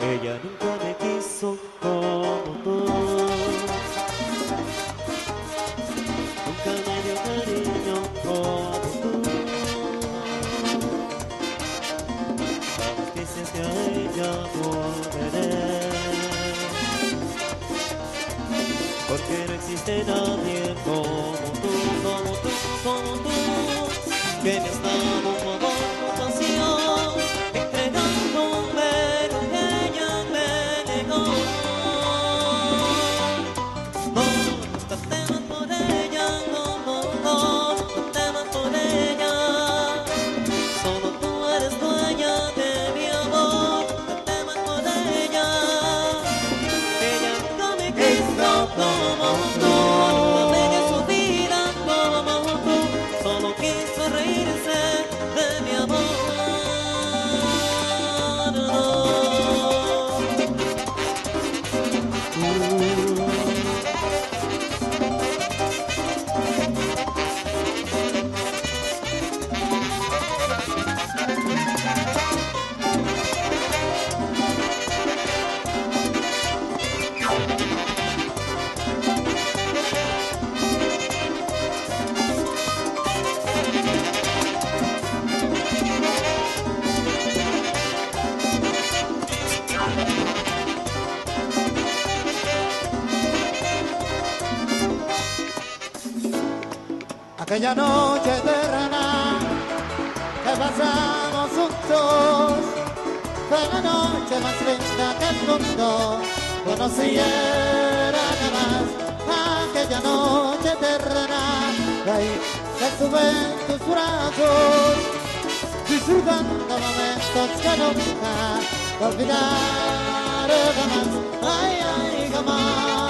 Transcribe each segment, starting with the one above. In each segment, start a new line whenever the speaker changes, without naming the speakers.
Ella nunca me quiso como tú. Nunca me dio cariño como tú. Las que a ella volveré. Porque no existe nada. been
aquella noche eterna que pasamos juntos, fue la noche más linda que el mundo conociera jamás, aquella noche eterna, ahí se suben tus brazos, disfrutando momentos que nunca olvidaré jamás, ay, ay, jamás.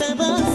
te vas.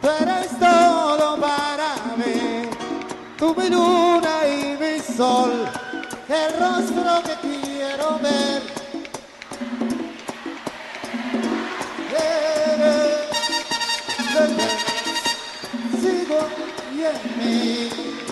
Tú
eres todo para mí, tú mi luna y mi sol, el rostro que quiero ver. Yeah, yeah. Sigo y en mí.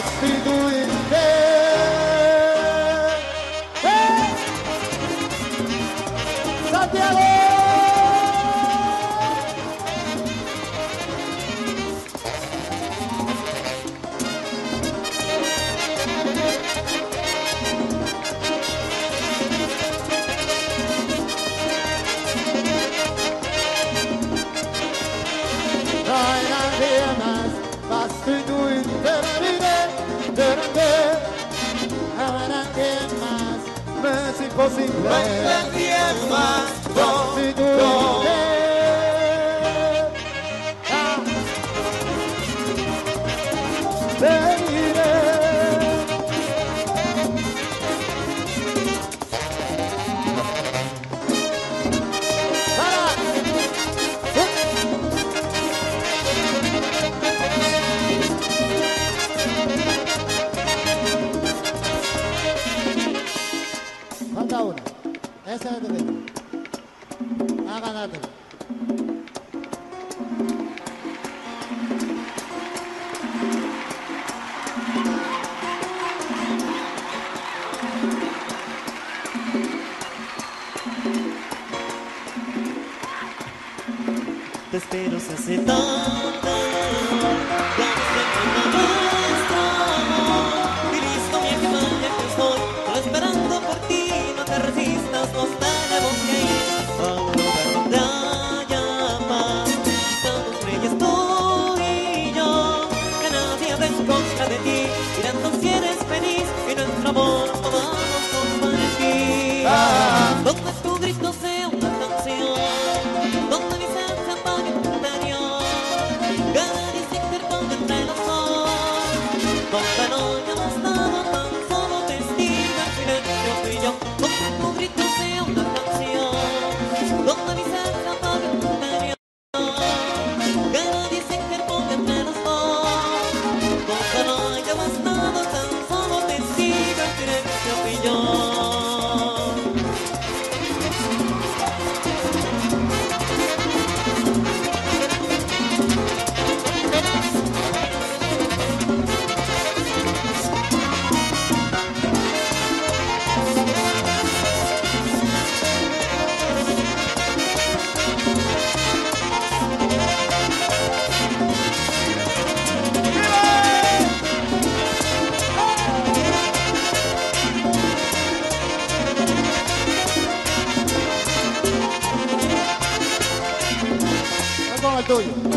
¡Eh! ¡Eh! ¡Santiago! posible. Nada. Te
espero se hace
водою.